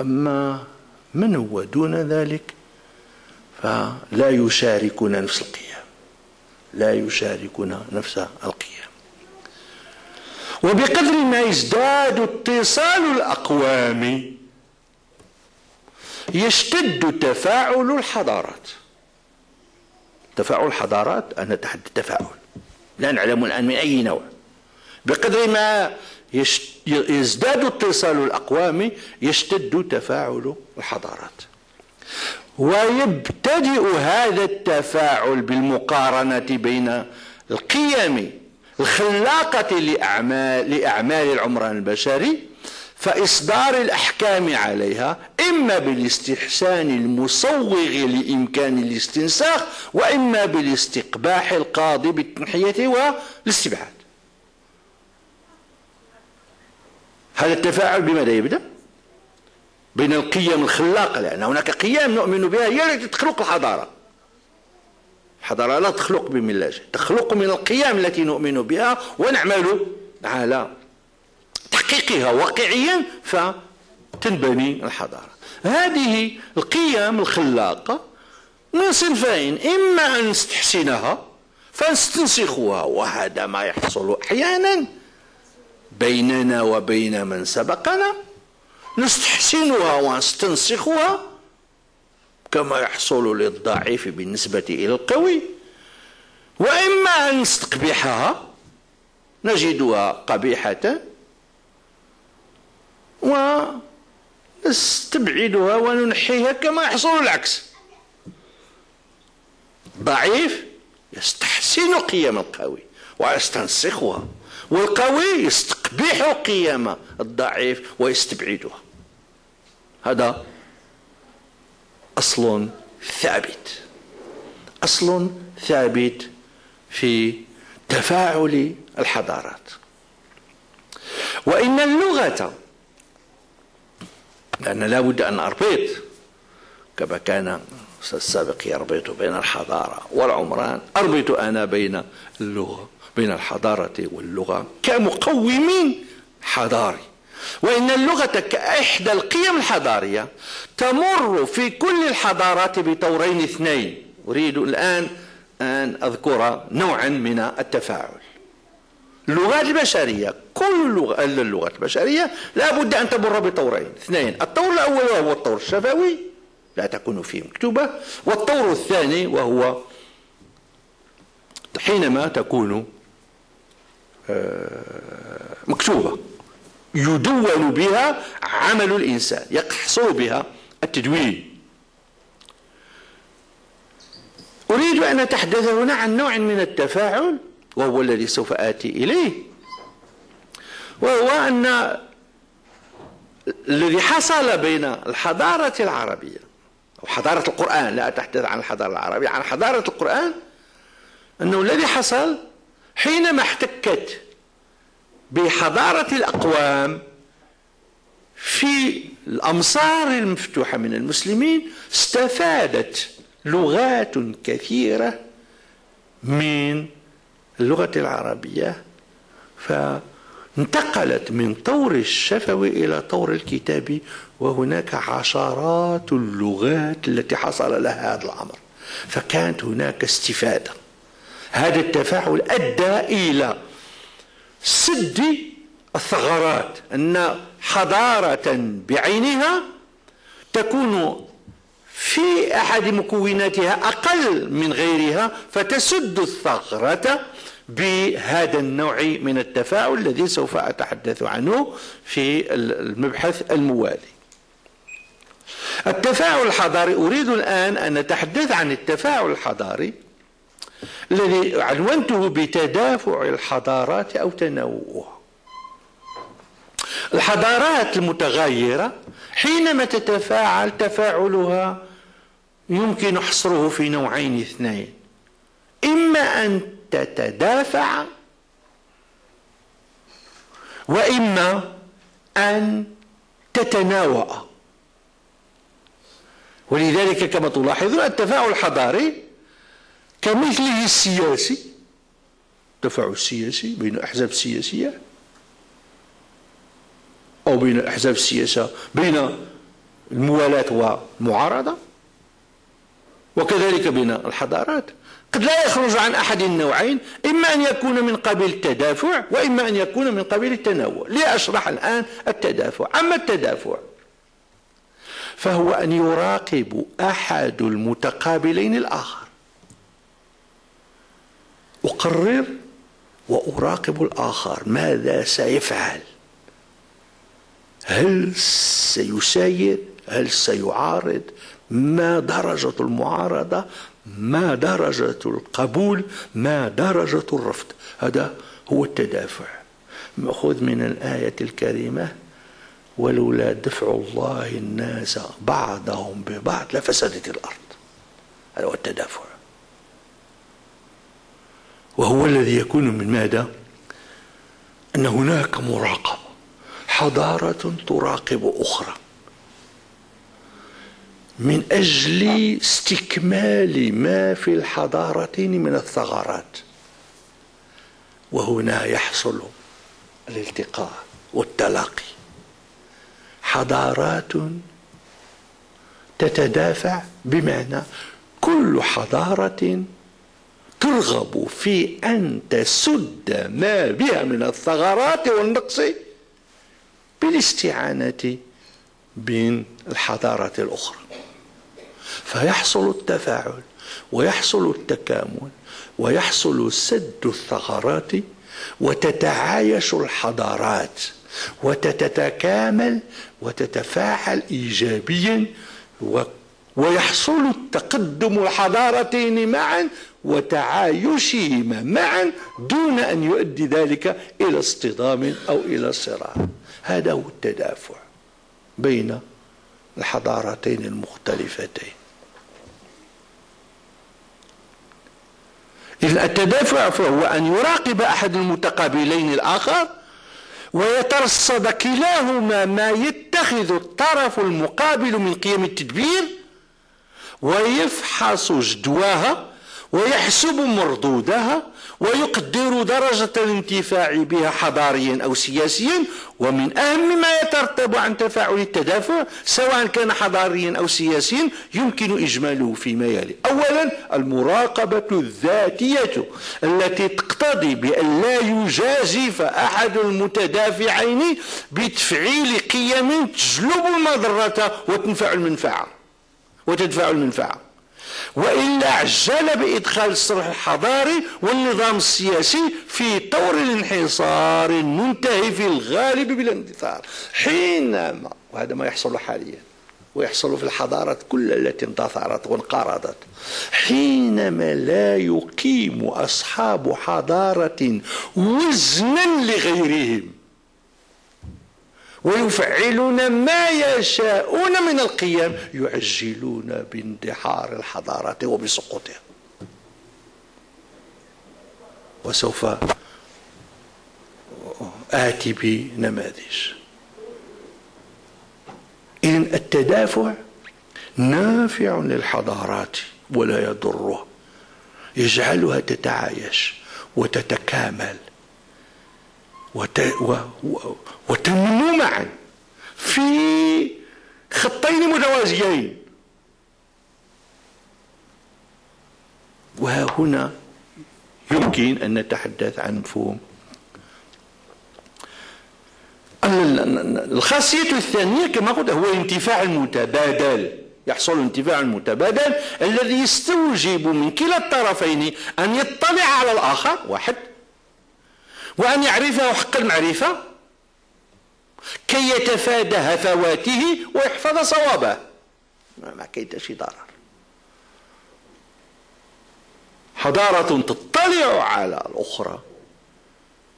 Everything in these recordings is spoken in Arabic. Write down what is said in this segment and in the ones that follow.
أما من هو دون ذلك؟ فلا يشاركنا نفس القيم لا يشاركنا نفس القيم وبقدر ما يزداد اتصال الأقوام يشتد تفاعل الحضارات. تفاعل الحضارات أنا تحت التفاعل لا نعلم الآن من أي نوع. بقدر ما يزداد اتصال الأقوام يشتد تفاعل الحضارات. ويبتدئ هذا التفاعل بالمقارنة بين القيم الخلاقة لأعمال, لأعمال العمران البشري فإصدار الأحكام عليها إما بالاستحسان المصوغ لإمكان الاستنساخ وإما بالاستقباح القاضي بالتنحية والاستبعاد. هذا التفاعل بماذا يبدأ؟ بين القيم الخلاقة لأن هناك قيم نؤمن بها هي التي تخلق الحضارة. الحضارة لا تخلق لا شيء تخلق من القيم التي نؤمن بها ونعمل على تحقيقها واقعيا فتنبني الحضارة. هذه القيم الخلاقة من صنفين إما أن نستحسنها فنستنسخها وهذا ما يحصل أحيانا. بيننا وبين من سبقنا نستحسنها ونستنسخها كما يحصل للضعيف بالنسبة إلى القوي. وإما أن نستقبحها نجدها قبيحة ونستبعدها وننحيها كما يحصل العكس. ضعيف يستحسن قيم القوي. ويستنسخها والقوي يستقبح قيم الضعيف ويستبعدها. هذا أصل ثابت. أصل ثابت في تفاعل الحضارات. وإن اللغة لأن لا بد أن أربط كما كان السابق يربط بين الحضارة والعمران أربط أنا بين اللغة. بين الحضارة واللغة كمقوم حضاري. وإن اللغة كإحدى القيم الحضارية تمر في كل الحضارات بطورين اثنين. أريد الآن أن أذكر نوعا من التفاعل. اللغات البشرية كل اللغات البشرية لا بد أن تمر بطورين اثنين الطور الأول وهو الطور الشفوي لا تكون فيه مكتوبة. والطور الثاني وهو حينما تكون مكتوبة. يدون بها عمل الإنسان يحصل بها التدوين. أريد أن أتحدث هنا عن نوع من التفاعل وهو الذي سوف آتي إليه. وهو أن الذي حصل بين الحضارة العربية أو حضارة القرآن لا أتحدث عن الحضارة العربية عن حضارة القرآن أنه الذي حصل حينما احتكت بحضارة الأقوام في الأمصار المفتوحة من المسلمين استفادت لغات كثيرة من اللغة العربية فانتقلت من طور الشفوي إلى طور الكتابي وهناك عشرات اللغات التي حصل لها هذا الأمر فكانت هناك استفادة. هذا التفاعل أدى إلى سد الثغرات أن حضارة بعينها تكون في أحد مكوناتها أقل من غيرها فتسد الثغرة بهذا النوع من التفاعل الذي سوف أتحدث عنه في المبحث الموالي. التفاعل الحضاري أريد الآن أن نتحدث عن التفاعل الحضاري. الذي عنونته بتدافع الحضارات أو تنوعها الحضارات المتغيرة حينما تتفاعل تفاعلها يمكن حصره في نوعين اثنين. إما أن تتدافع وإما أن تتناوأ ولذلك كما تلاحظون التفاعل الحضاري كمثله السياسي. التفاعل السياسي بين أحزاب سياسية أو بين أحزاب السياسة بين الموالاة والمعارضة وكذلك بين الحضارات. قد لا يخرج عن أحد النوعين إما أن يكون من قبيل التدافع وإما أن يكون من قبيل التنوع. لأشرح الآن التدافع. أما التدافع فهو أن يراقب أحد المتقابلين الآخر. أقرر وأراقب الآخر ماذا سيفعل. هل سيساير هل سيعارض؟ ما درجة المعارضة؟ ما درجة القبول؟ ما درجة الرفض؟ هذا هو التدافع. مأخوذ من الآية الكريمة ولولا دفع الله الناس بعضهم ببعض لفسدت الأرض. هذا هو التدافع. وهو الذي يكون من ماذا أن هناك مراقبة حضارة تراقب أخرى من أجل استكمال ما في الحضارتين من الثغرات وهنا يحصل الالتقاء والتلاقي. حضارات تتدافع بمعنى كل حضارة ترغب في أن تسد ما بها من الثغرات والنقص بالاستعانة بين الحضارات الأخرى. فيحصل التفاعل ويحصل التكامل ويحصل سد الثغرات وتتعايش الحضارات وتتكامل وتتفاعل ايجابيا ويحصل التقدم الحضارتين معا وتعايشهما معا دون أن يؤدي ذلك إلى اصطدام أو إلى صراع. هذا هو التدافع بين الحضارتين المختلفتين. إذا التدافع فهو أن يراقب أحد المتقابلين الآخر ويترصد كلاهما ما يتخذ الطرف المقابل من قيم التدبير ويفحص جدواها ويحسب مردودها ويقدر درجة الانتفاع بها حضاريا أو سياسيا ومن أهم ما يترتب عن تفاعل التدافع سواء كان حضاريا أو سياسيا يمكن إجماله فيما يلي. أولا المراقبة الذاتية التي تقتضي بأن لا يجازف أحد المتدافعين بتفعيل قيم تجلب المضرة وتنفع المنفعة. وتدفع المنفعة. وإلا عجل بإدخال الصلح الحضاري والنظام السياسي في طور الانحصار المنتهي في الغالب بالاندثار حينما وهذا ما يحصل حاليا ويحصل في الحضارات كل التي اندثرت وانقرضت. حينما لا يقيم أصحاب حضارة وزنا لغيرهم ويفعلون ما يشاءون من القيم يعجلون باندحار الحضارة وبسقوطها. وسوف آتي بنماذج. إذا التدافع نافع للحضارات ولا يضرها يجعلها تتعايش وتتكامل. وت... و... و... وتنمو معا في خطين متوازيين. وها هنا يمكن أن نتحدث عن مفهوم. الخاصية الثانية كما قلت هو الانتفاع المتبادل يحصل الانتفاع المتبادل الذي يستوجب من كلا الطرفين أن يطلع على الآخر واحد وأن يعرفه حق المعرفة كي يتفادى هفواته ويحفظ صوابه. ما كيد شي ضرر حضارة تطلع على الأخرى.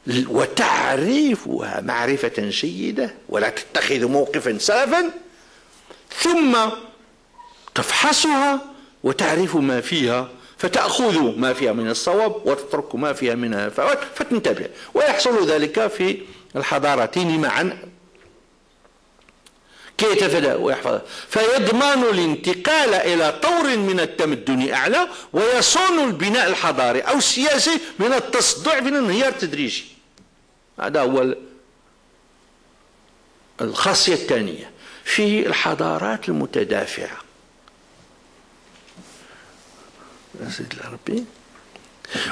وتعرفها معرفة جيدة ولا تتخذ موقفا سلفا ثم تفحصها وتعرف ما فيها فتأخذ ما فيها من الصواب وتترك ما فيها من الفوات فتنتبه. ويحصل ذلك في الحضارتين معا. كي يتفادى ويحفظ؟ فيضمن الانتقال إلى طور من التمدن أعلى ويصون البناء الحضاري أو السياسي من التصدع من الانهيار التدريجي. هذا هو الخاصية الثانية في الحضارات المتدافعة. سيد ربي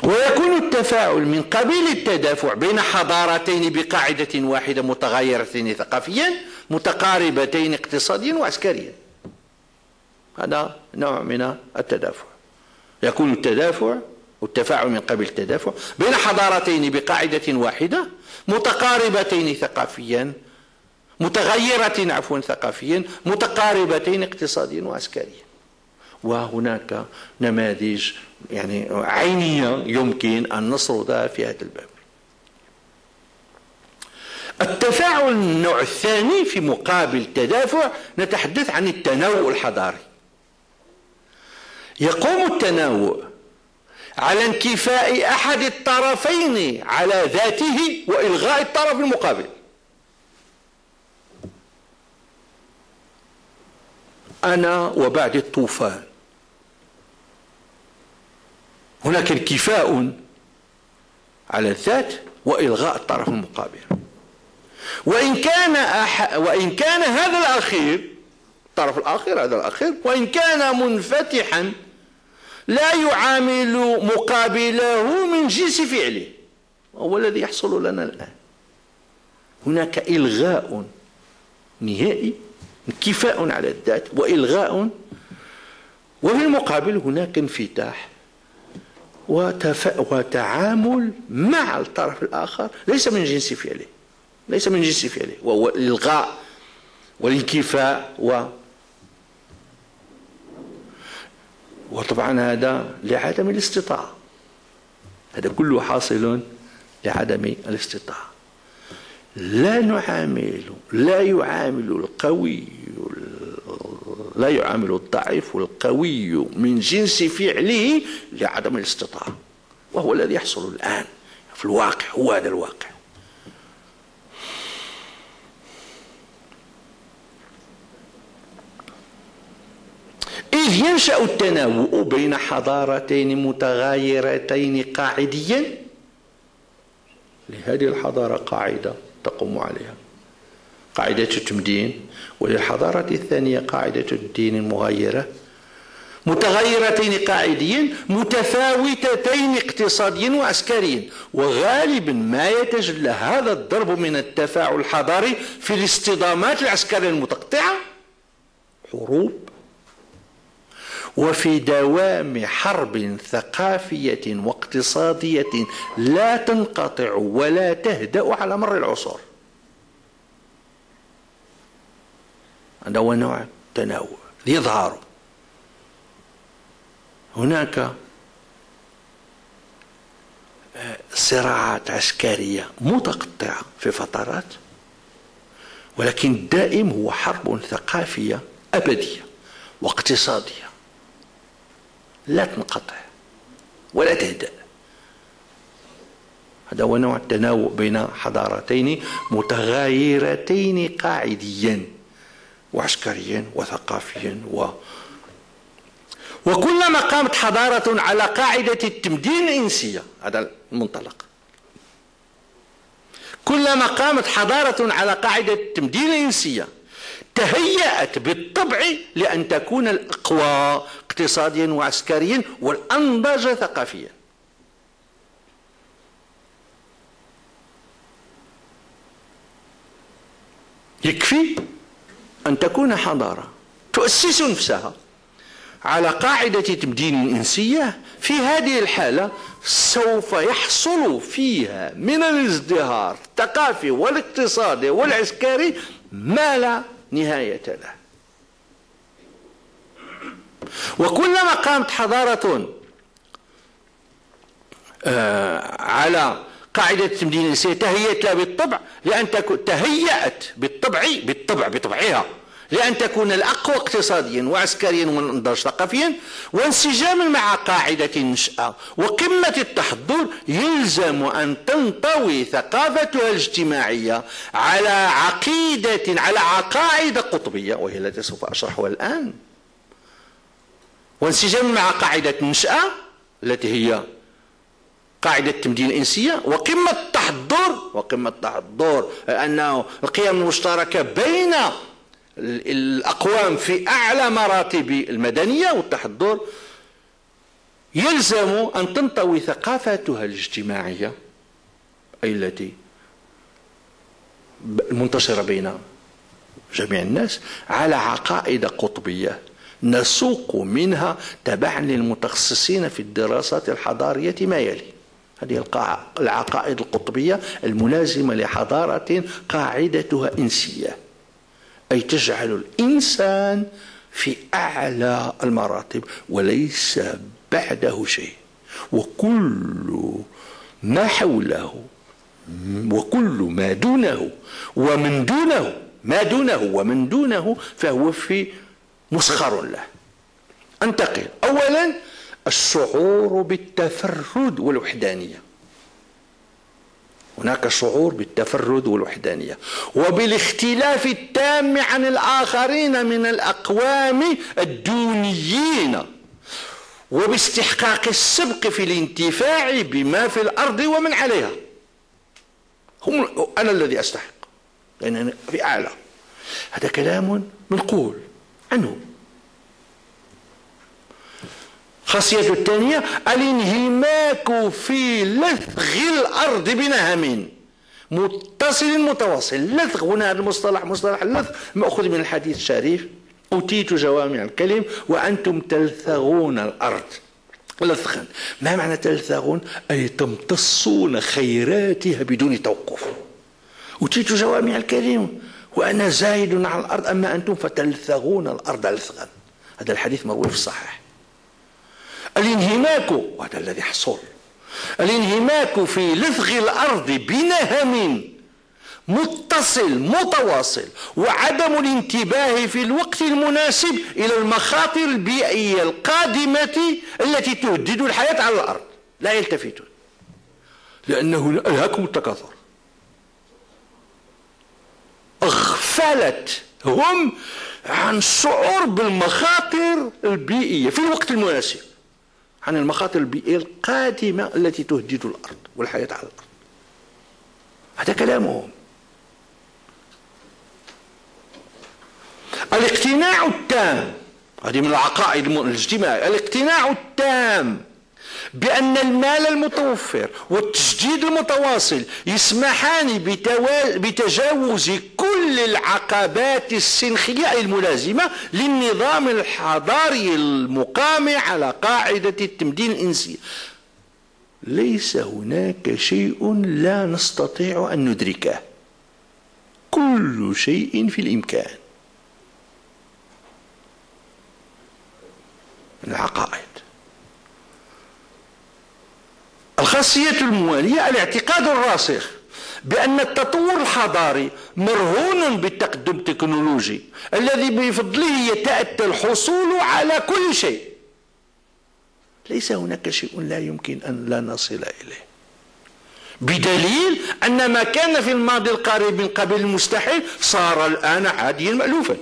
ويكون التفاعل من قبيل التدافع بين حضارتين بقاعدة واحدة متغيرتين ثقافيا متقاربتين اقتصاديا وعسكريا. هذا نوع من التدافع. يكون التدافع والتفاعل من قبل التدافع بين حضارتين بقاعدة واحدة متقاربتين ثقافيا متغيرة عفوا ثقافيا متقاربتين اقتصاديا وعسكريا. وهناك نماذج يعني عينية يمكن أن نسردها في هذا الباب. التفاعل النوع الثاني في مقابل التدافع نتحدث عن التنوع الحضاري. يقوم التنوع على انكفاء أحد الطرفين على ذاته وإلغاء الطرف المقابل. أنا وبعد الطوفان هناك انكفاء على الذات وإلغاء الطرف المقابل. وإن كان أح... وإن كان هذا الأخير الطرف الآخر هذا الأخير وإن كان منفتحا لا يعامل مقابله من جنس فعله هو الذي يحصل لنا الآن. هناك إلغاء نهائي انكفاء على الذات وإلغاء وفي المقابل هناك انفتاح. وتف... وتعامل مع الطرف الآخر ليس من جنس فعله. ليس من جنس فعله. وهو الإلغاء والانكفاء و وطبعا هذا لعدم الاستطاعة. هذا كله حاصل لعدم الاستطاعة. لا نعامل لا يعامل القوي لا يعامل الضعيف القوي من جنس فعله لعدم الاستطاعة وهو الذي يحصل الآن في الواقع هو هذا الواقع. إذ ينشأ التناوؤ بين حضارتين متغايرتين قاعديا. لهذه الحضارة قاعدة تقوم عليها. قاعدة التمدين وللحضارة الثانية قاعدة الدين المغايرة متغيرتين قاعديا متفاوتتين اقتصاديا وعسكريا وغالبا ما يتجلى هذا الضرب من التفاعل الحضاري في الاصطدامات العسكرية المتقطعة. حروب. وفي دوام حرب ثقافية واقتصادية لا تنقطع ولا تهدأ على مر العصور. هذا هو نوع تناوع يظهر هناك آه، صراعات عسكرية متقطعة في فترات ولكن الدائم هو حرب ثقافية أبدية واقتصادية. لا تنقطع ولا تهدأ. هذا هو نوع التناوب بين حضارتين متغايرتين قاعديا. وعسكريا وثقافيا و وكلما قامت حضارة على قاعدة التمدين الإنسية هذا المنطلق. كلما قامت حضارة على قاعدة التمدين الإنسية تهيأت بالطبع لأن تكون الأقوى اقتصاديا وعسكريا والأنضج ثقافيا. يكفي أن تكون حضارة تؤسس نفسها على قاعدة تمدين إنسية في هذه الحالة سوف يحصل فيها من الازدهار الثقافي والاقتصادي والعسكري ما لا نهاية له. وكلما قامت حضارة آه، على قاعدة التمدين الإنساني تهيأت لها بالطبع لأن تكون تهيأت بالطبع بالطبع بطبعها. لأن تكون الأقوى اقتصاديا وعسكريا والأنضج ثقافيا وانسجاما مع قاعدة النشأة وقمة التحضر يلزم أن تنطوي ثقافتها الاجتماعية على عقيدة على عقائد قطبية وهي التي سوف أشرحها الآن. وانسجاما مع قاعدة النشأة التي هي قاعدة التمدين الإنسية وقمة التحضر وقمة التحضر أنه القيم المشتركة بين الأقوام في أعلى مراتب المدنية والتحضر. يلزم أن تنطوي ثقافتها الاجتماعية أي التي المنتشرة بين جميع الناس على عقائد قطبية. نسوق منها تبعا للمتخصصين في الدراسات الحضارية ما يلي. هذه العقائد القطبية الملازمة لحضارة قاعدتها إنسية. أي تجعل الإنسان في أعلى المراتب وليس بعده شيء. وكل ما حوله وكل ما دونه ومن دونه ما دونه ومن دونه فهو في مسخر له. أنتقل. اولا الشعور بالتفرد والوحدانية. هناك شعور بالتفرد والوحدانية. وبالاختلاف التام عن الآخرين من الأقوام الدونيين. وباستحقاق السبق في الانتفاع بما في الأرض ومن عليها. هم أنا الذي أستحق. لأنني في أعلى. هذا كلام منقول عنه. خاصية الثانية الانهماك في لثغ الأرض بنهم. متصل متواصل. لثغ هنا المصطلح مصطلح اللثغ مأخوذ من الحديث الشريف. أوتيت جوامع الكلم وأنتم تلثغون الأرض. لثغا. ما معنى تلثغون؟ أي تمتصون خيراتها بدون توقف. أوتيت جوامع الكلم وأنا زايد على الأرض أما أنتم فتلثغون الأرض لثغا. هذا الحديث مروي في الصحيح. الانهماك وهذا الذي حصل. الانهماك في لثغ الأرض بنهم متصل متواصل وعدم الانتباه في الوقت المناسب إلى المخاطر البيئية القادمة التي تهدد الحياة على الأرض. لا يلتفتون. لأنه ألهاكم التكاثر. أغفلت هم عن الشعور بالمخاطر البيئية في الوقت المناسب. عن المخاطر البيئية القادمة التي تهدد الأرض والحياة على الأرض. هذا كلامهم. الاقتناع التام هذه من العقائد الاجتماعية. الاقتناع التام بأن المال المتوفر والتجديد المتواصل يسمحان بتجاوز كل العقبات السنخية الملازمة للنظام الحضاري المقام على قاعدة التمدين الإنسي. ليس هناك شيء لا نستطيع أن ندركه. كل شيء في الإمكان. العقائد. الخاصية الموالية الاعتقاد الراسخ بأن التطور الحضاري مرهون بالتقدم التكنولوجي الذي بفضله يتأتى الحصول على كل شيء. ليس هناك شيء لا يمكن أن لا نصل إليه. بدليل أن ما كان في الماضي القريب من قبل المستحيل صار الآن عاديا مألوفا.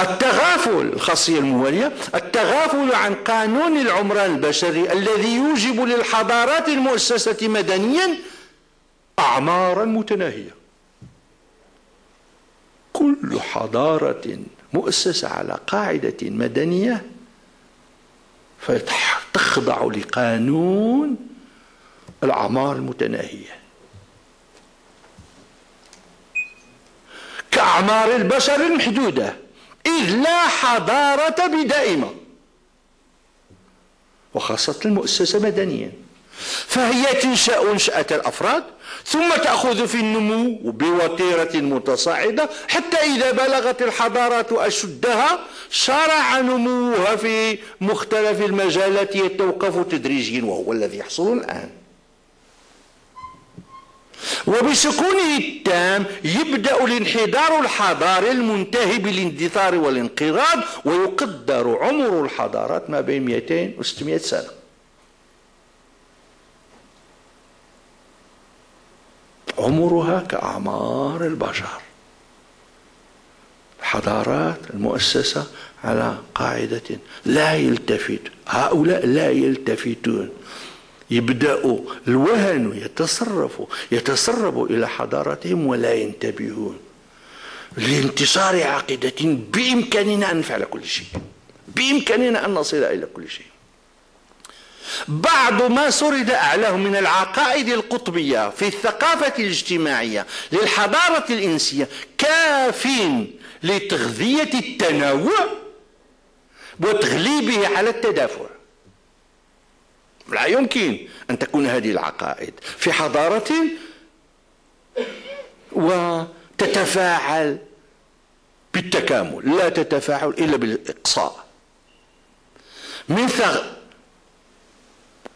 التغافل الخاصية الموالية التغافل عن قانون العمران البشري الذي يوجب للحضارات المؤسسة مدنيا أعمارا متناهية. كل حضارة مؤسسة على قاعدة مدنية فتخضع لقانون الأعمار المتناهية. كأعمار البشر المحدودة. إذ لا حضارة بدائمة. وخاصة المؤسسة مدنيا فهي تنشأ نشأة الأفراد ثم تأخذ في النمو بوتيرة متصاعدة حتى إذا بلغت الحضارات أشدها شرع نموها في مختلف المجالات يتوقف تدريجيا وهو الذي يحصل الآن. وبسكونه التام يبدأ الانحدار الحضاري المنتهي بالاندثار والانقراض ويقدر عمر الحضارات ما بين 200 و 600 سنة. عمرها كأعمار البشر. الحضارات المؤسسة على قاعدة لا يلتفت هؤلاء لا يلتفتون. يبدأوا الوهن يتصرفوا يتسربوا إلى حضارتهم ولا ينتبهون. لانتصار عقيدة بإمكاننا أن نفعل كل شيء. بإمكاننا أن نصل إلى كل شيء. بعض ما سرد أعلاه من العقائد القطبية في الثقافة الاجتماعية للحضارة الإنسية كاف لتغذية التنوع وتغليبه على التدافع. لا يمكن أن تكون هذه العقائد في حضارة وتتفاعل بالتكامل لا تتفاعل إلا بالإقصاء. من ثغ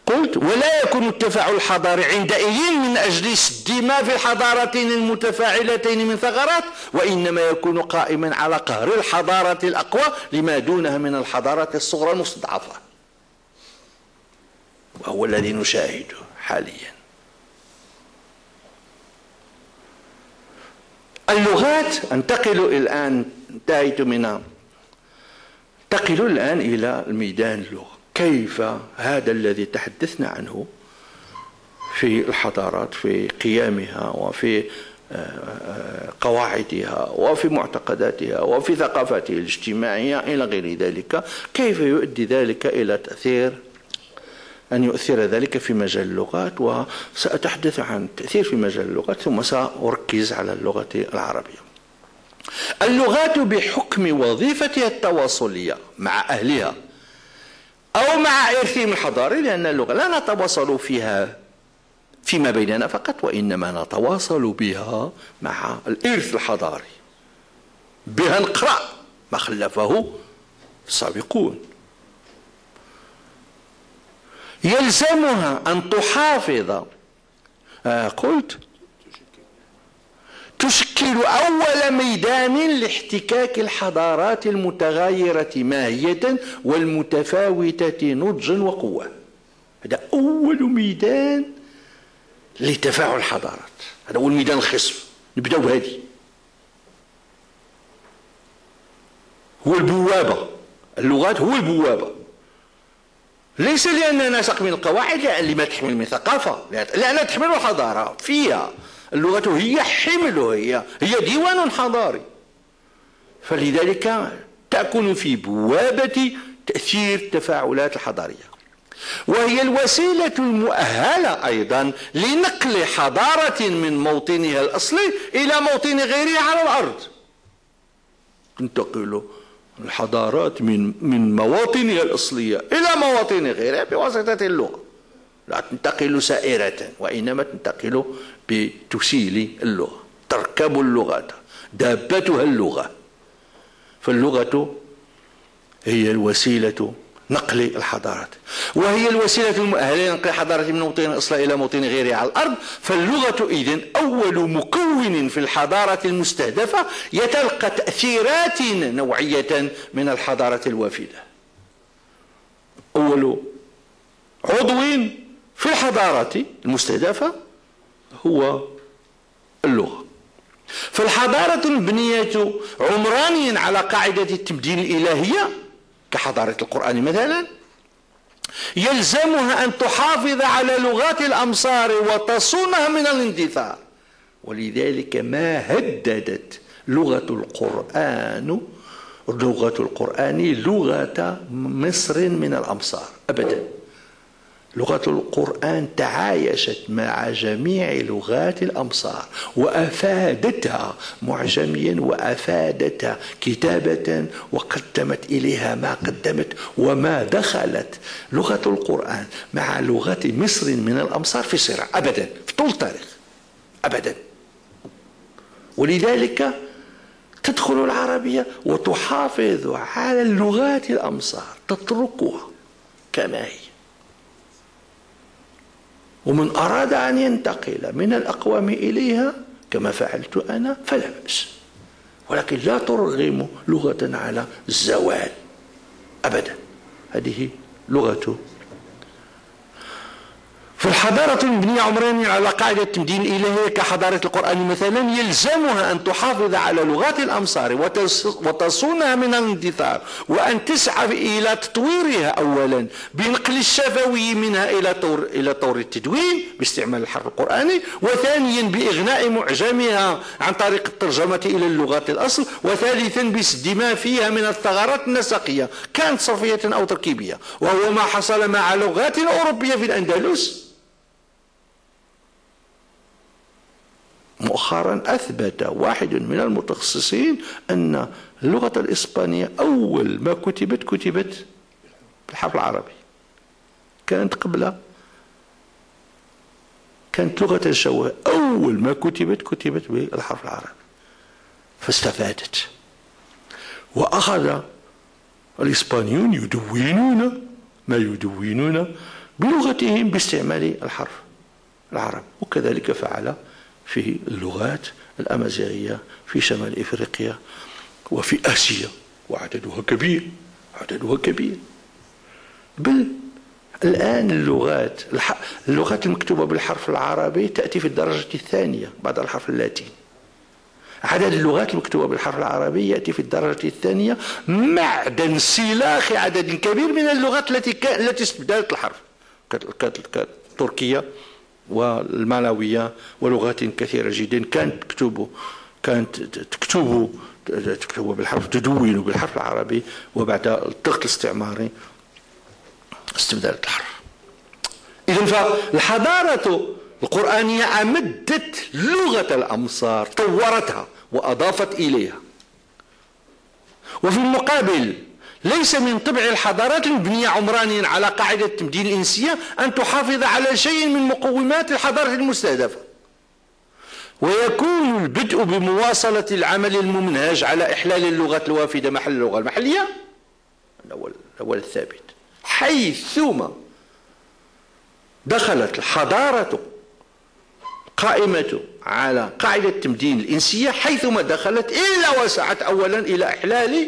قلت ولا يكون التفاعل الحضاري عندئذ من أجل سد ما في الحضارتين المتفاعلتين من ثغرات وإنما يكون قائما على قهر الحضارة الأقوى لما دونها من الحضارة الصغرى المستضعفة. وهو الذي نشاهده حاليا. اللغات أنتقل الآن انتهيت منها انتقل الآن إلى الميدان اللغة. كيف هذا الذي تحدثنا عنه في الحضارات في قيامها وفي آه، آه، قواعدها وفي معتقداتها وفي ثقافتها الاجتماعية إلى غير ذلك؟ كيف يؤدي ذلك إلى تأثير؟ أن يؤثر ذلك في مجال اللغات وسأتحدث عن التأثير في مجال اللغات ثم سأركز على اللغة العربية. اللغات بحكم وظيفتها التواصلية مع أهلها أو مع إرثهم الحضاري لأن اللغة لا نتواصل فيها فيما بيننا فقط وإنما نتواصل بها مع الإرث الحضاري. بها نقرأ ما خلفه السابقون. يلزمها أن تحافظ. آه قلت. تشكل أول ميدان لاحتكاك الحضارات المتغايرة ماهية والمتفاوتة نضجا وقوة. هذا أول ميدان لتفاعل الحضارات. هذا أول ميدان الخصم نبدأ بهذه. هو البوابة. اللغات هو البوابة. ليس لأننا نسق من القواعد لما تحمل من ثقافة لأنها تحمل حضارة فيها اللغة هي حمل هي هي ديوان حضاري. فلذلك تكون في بوابة تأثير التفاعلات الحضارية. وهي الوسيلة المؤهلة أيضا لنقل حضارة من موطنها الأصلي إلى موطن غيرها على الأرض. تنتقل الحضارات من من مواطنها الأصلية إلى مواطن غيرها بواسطة اللغة. لا تنتقل سائرة وإنما تنتقل بتسيل اللغة تركب اللغة دابتها اللغة. فاللغة هي الوسيلة نقل الحضارات. وهي الوسيلة المؤهلة لنقل الحضارة من موطن الأصل إلى موطن غيرها على الأرض؟ فاللغة إذن أول مكون في الحضارة المستهدفة يتلقى تأثيرات نوعية من الحضارة الوافدة. أول عضو في الحضارة المستهدفة هو اللغة. فالحضارة المبنية عمرانيا على قاعدة التبديل الإلهية كحضارة القرآن مثلا يلزمها أن تحافظ على لغات الأمصار وتصونها من الاندثار. ولذلك ما هددت لغة القرآن لغة القرآن لغة مصر من الأمصار أبدا. لغة القرآن تعايشت مع جميع لغات الأمصار وأفادتها معجميا وأفادتها كتابة وقدمت إليها ما قدمت وما دخلت. لغة القرآن مع لغة مصر من الأمصار في صراع أبدا في طول التاريخ أبدا. ولذلك تدخل العربية وتحافظ على اللغات الأمصار تتركها كما هي. ومن أراد أن ينتقل من الأقوام إليها كما فعلت أنا فلا بأس. ولكن لا ترغم لغة على الزوال أبدا. هذه لغة فالحضارة المبنية عمرانيا على قاعدة التمدين الإلهية كحضارة القرآن مثلا يلزمها أن تحافظ على لغات الأمصار وتصونها من الاندثار وأن تسعى إلى تطويرها أولا بنقل الشفوي منها إلى طور إلى طور التدوين باستعمال الحرف القرآني وثانيا بإغناء معجمها عن طريق الترجمة إلى اللغات الأصل وثالثا بسد ما فيها من الثغرات النسقية كانت صرفية أو تركيبية وهو ما حصل مع لغات أوروبية في الأندلس. مؤخرا أثبت واحد من المتخصصين أن اللغة الإسبانية أول ما كتبت كتبت بالحرف العربي كانت قبل كانت لغة الشوه أول ما كتبت كتبت بالحرف العربي فاستفادت. وأخذ الإسبانيون يدونون ما يدونون بلغتهم باستعمال الحرف العربي وكذلك فعل في اللغات الأمازيغية في شمال إفريقيا وفي آسيا وعددها كبير عددها كبير. بل الآن اللغات اللغات المكتوبة بالحرف العربي تأتي في الدرجة الثانية بعد الحرف اللاتيني. عدد اللغات المكتوبة بالحرف العربي يأتي في الدرجة الثانية بعد انسلاخ عدد كبير من اللغات التي التي استبدلت الحرف. كالتركية والمعنوية ولغات كثيرة جدا. كانت تكتب كانت تكتب تكتب بالحرف تدون بالحرف العربي وبعد الضغط الاستعماري استبدلت الحرف إذا فالحضارة القرآنية أمدت لغة الأمصار طورتها وأضافت إليها. وفي المقابل ليس من طبع الحضارات المبنية عمرانيا على قاعدة التمدين الإنسية أن تحافظ على شيء من مقومات الحضارة المستهدفة. ويكون البدء بمواصلة العمل الممنهج على إحلال اللغة الوافدة محل اللغة المحلية. الأول, الأول الثابت. حيثما دخلت الحضارة قائمة على قاعدة التمدين الإنسية حيثما دخلت إلا وسعت أولا إلى إحلال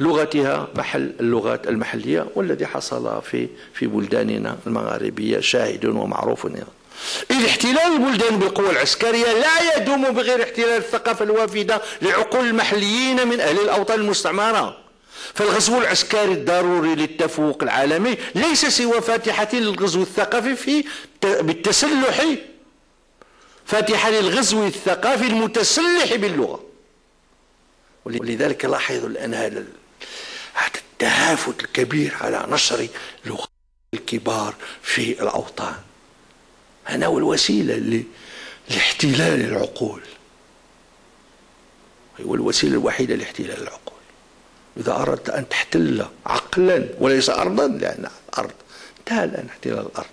لغتها محل اللغات المحلية والذي حصل في في بلداننا المغاربية شاهد ومعروف إذ احتلال البلدان بالقوى العسكرية لا يدوم بغير احتلال الثقافة الوافدة لعقول المحليين من أهل الأوطان المستعمرة. فالغزو العسكري الضروري للتفوق العالمي ليس سوى فاتحة للغزو الثقافي في بالتسلح. فاتحة للغزو الثقافي المتسلح باللغة. ولذلك لاحظوا الآن هذا هذا التهافت الكبير على نشر لغة الكبار في الأوطان. هذا هو الوسيلة لاحتلال العقول. هو الوسيلة الوحيدة لاحتلال العقول. إذا أردت أن تحتل عقلا وليس أرضا لأن الأرض انتهى الآن احتلال الأرض.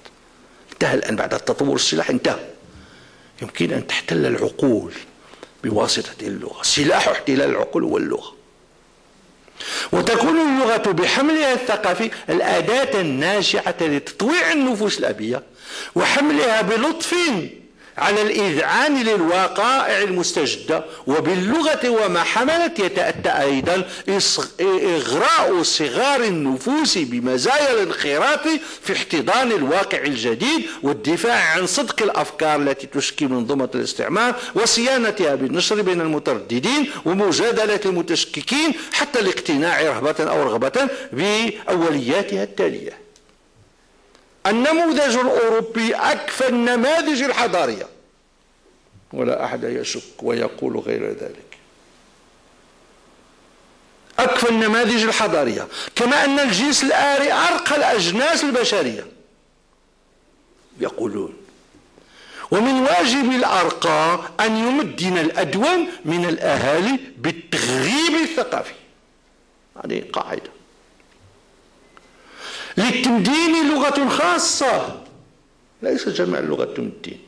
انتهى الآن بعد التطور السلاح انتهى. يمكن أن تحتل العقول بواسطة اللغة. سلاح احتلال العقول هو اللغة. وتكون اللغة بحملها الثقافي الأداة الناجعة لتطويع النفوس الأبية وحملها بلطف على الإذعان للوقائع المستجدة وباللغة وما حملت يتأتى أيضا إغراء صغار النفوس بمزايا الانخراط في احتضان الواقع الجديد والدفاع عن صدق الأفكار التي تشكل منظومة الاستعمار وصيانتها بالنشر بين المترددين ومجادلة المتشككين حتى الاقتناع رهبة أو رغبة بأولياتها التالية. النموذج الأوروبي أكفى النماذج الحضارية. ولا أحد يشك ويقول غير ذلك. أكفى النماذج الحضارية. كما أن الجنس الآري أرقى الأجناس البشرية. يقولون. ومن واجب الأرقى أن يمدن الأدون من الأهالي بالتغريب الثقافي. هذه قاعدة. للتمدين لغة خاصة. ليس جميع اللغات تمدين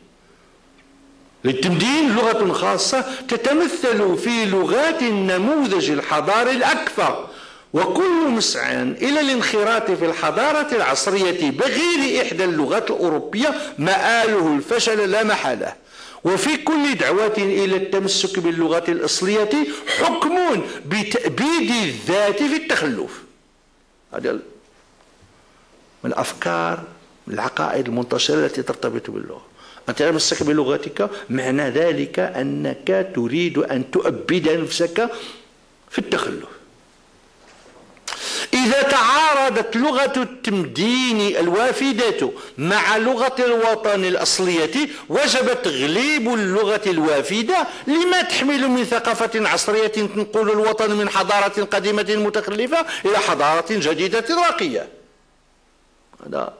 للتمدين لغة خاصة تتمثل في لغات النموذج الحضاري الأكثر وكل مسعى إلى الانخراط في الحضارة العصرية بغير إحدى اللغات الأوروبية مآله الفشل لا محالة. وفي كل دعوة إلى التمسك باللغة الأصلية حكم بتأبيد الذات في التخلف. هذا من أفكار العقائد المنتشرة التي ترتبط باللغة. أنت تمسك بلغتك معنى ذلك أنك تريد أن تؤبد نفسك في التخلف. إذا تعارضت لغة التمدين الوافدة مع لغة الوطن الأصلية وجب تغليب اللغة الوافدة. لما تحمل من ثقافة عصرية تنقل الوطن من حضارة قديمة متخلفة إلى حضارة جديدة راقية هذا